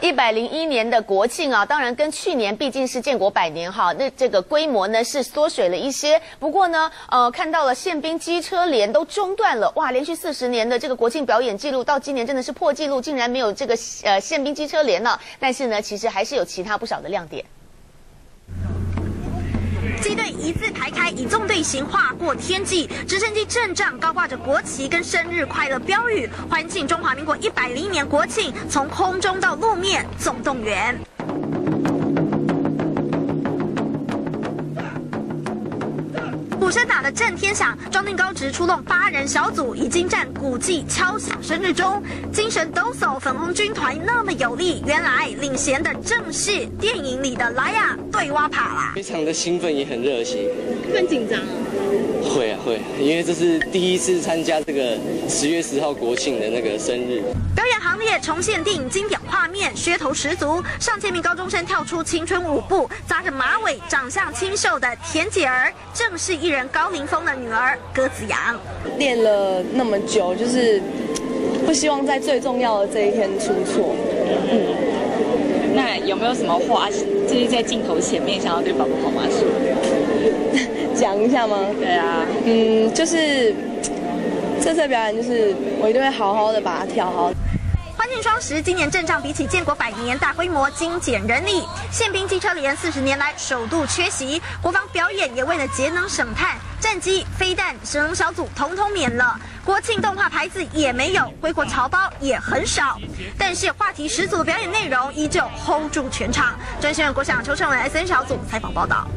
一百零一年的国庆啊，当然跟去年毕竟是建国百年哈，那这个规模呢是缩水了一些。不过呢，呃，看到了宪兵机车连都中断了，哇，连续四十年的这个国庆表演记录，到今年真的是破纪录，竟然没有这个呃宪兵机车连了。但是呢，其实还是有其他不少的亮点。一字排开，以纵队形划过天际，直升机阵仗高挂着国旗跟生日快乐标语，欢庆中华民国一百零一年国庆，从空中到路面总动员。鼓声打得震天响，庄定高职出动八人小组，已经战鼓伎敲响生日钟，精神抖擞，粉红军团那么有力，原来领衔的正是电影里的莱娅对蛙爬啦。非常的兴奋，也很热情，很紧张。会啊会，因为这是第一次参加这个十月十号国庆的那个生日。表演重现电影经典画面，噱头十足。上千名高中生跳出青春舞步，扎着马尾、长相清秀的田姐儿，正是艺人高凌风的女儿鸽子阳。练了那么久，就是不希望在最重要的这一天出错。嗯，那有没有什么话，就是在镜头前面想要对爸爸妈妈说？讲一下吗？对啊，嗯，就是 这次表演，就是我一定会好好的把它跳好。欢庆双十，今年阵仗比起建国百年大规模精简人力，宪兵机车连四十年来首度缺席，国防表演也为了节能省碳，战机、飞弹、神龙小组统统免了，国庆动画牌子也没有，挥霍潮包也很少，但是话题十足的表演内容依旧 hold 住全场。专新闻国想邱胜文 S N 小组采访报道。